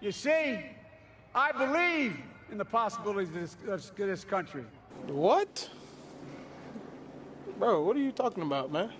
You see, I believe in the possibilities of this, of this country. What? Bro, what are you talking about, man?